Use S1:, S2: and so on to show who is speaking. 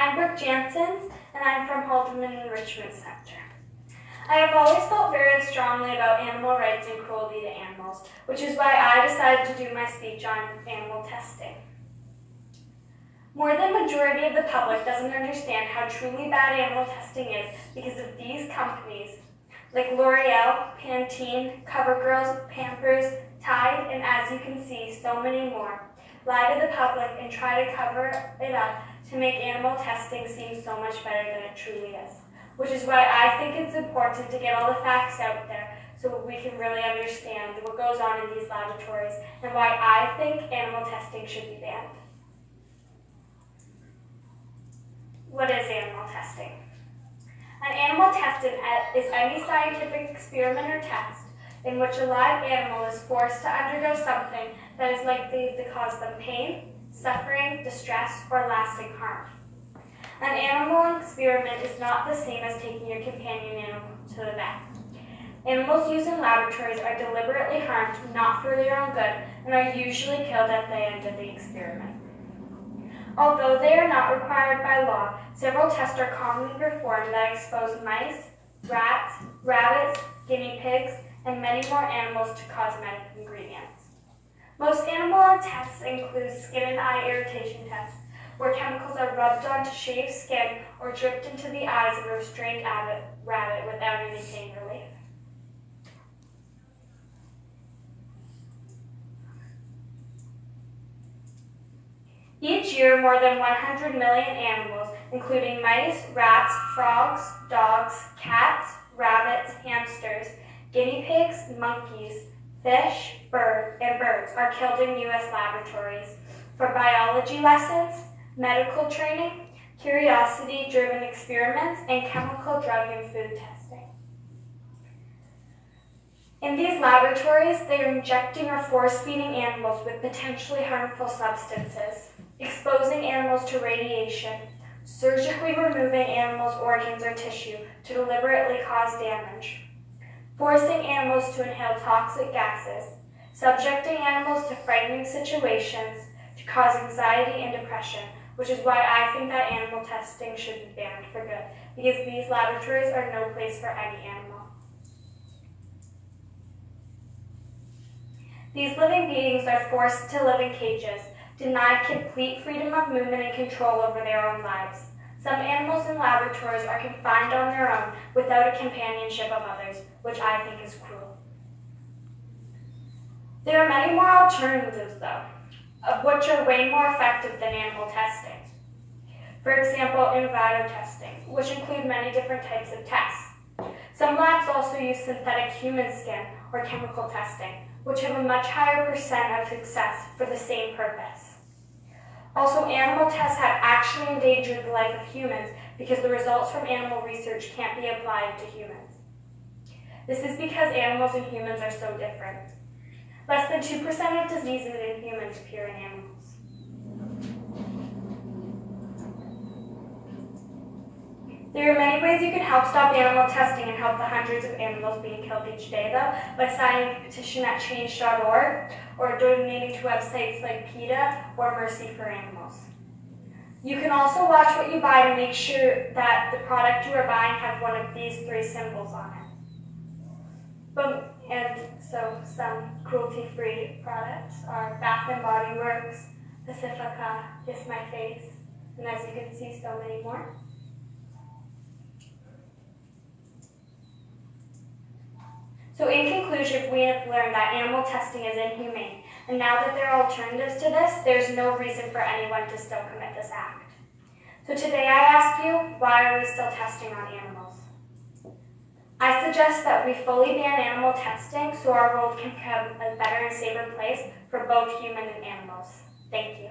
S1: I'm Brooke Janssens, and I'm from Haldimand Enrichment Center. I have always felt very strongly about animal rights and cruelty to animals, which is why I decided to do my speech on animal testing. More than majority of the public doesn't understand how truly bad animal testing is because of these companies like L'Oreal, Pantene, CoverGirls, Pampers, Tide, and as you can see, so many more, lie to the public and try to cover it up to make animal testing seem so much better than it truly is. Which is why I think it's important to get all the facts out there so we can really understand what goes on in these laboratories and why I think animal testing should be banned. What is animal testing? An animal test is any scientific experiment or test in which a live animal is forced to undergo something that is likely to cause them pain, suffering, distress, or lasting harm. An animal experiment is not the same as taking your companion animal to the vet. Animals used in laboratories are deliberately harmed, not for their own good, and are usually killed at the end of the experiment. Although they are not required by law, several tests are commonly performed that expose mice, rats, rabbits, guinea pigs, and many more animals to cosmetic ingredients. Most animal tests include skin and eye irritation tests, where chemicals are rubbed onto shaved skin or dripped into the eyes of a restrained rabbit without any pain relief. Each year, more than 100 million animals, including mice, rats, frogs, dogs, cats, rabbits, hamsters, guinea pigs, monkeys, fish, bird, and birds are killed in U.S. laboratories for biology lessons, medical training, curiosity-driven experiments, and chemical drug and food testing. In these laboratories, they are injecting or force-feeding animals with potentially harmful substances, exposing animals to radiation, surgically removing animals' organs or tissue to deliberately cause damage, forcing animals to inhale toxic gases, subjecting animals to frightening situations to cause anxiety and depression, which is why I think that animal testing should be banned for good, because these laboratories are no place for any animal. These living beings are forced to live in cages, denied complete freedom of movement and control over their own lives. Some animals in laboratories are confined on their own without a companionship of others, which I think is cruel. There are many more alternatives, though, of which are way more effective than animal testing. For example, in vitro testing, which include many different types of tests. Some labs also use synthetic human skin or chemical testing, which have a much higher percent of success for the same purpose. Also, animal tests have actually endangered the life of humans because the results from animal research can't be applied to humans. This is because animals and humans are so different. Less than 2% of diseases in humans appear in animals. There are many ways you can help stop animal testing and help the hundreds of animals being killed each day, though, by signing a petition at change.org or donating to websites like PETA or Mercy for Animals. You can also watch what you buy to make sure that the product you are buying has one of these three symbols on it. But, and so some cruelty-free products are Bath & Body Works, Pacifica, Kiss My Face, and as you can see, so many more. So in conclusion, we have learned that animal testing is inhumane, and now that there are alternatives to this, there's no reason for anyone to still commit this act. So today I ask you, why are we still testing on animals? I suggest that we fully ban animal testing so our world can become a better and safer place for both human and animals. Thank you.